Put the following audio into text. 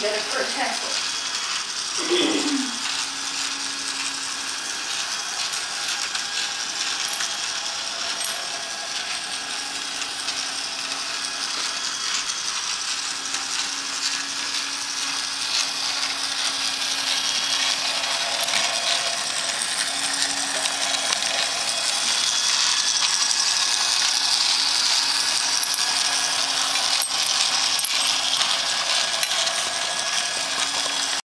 Get it for a pencil.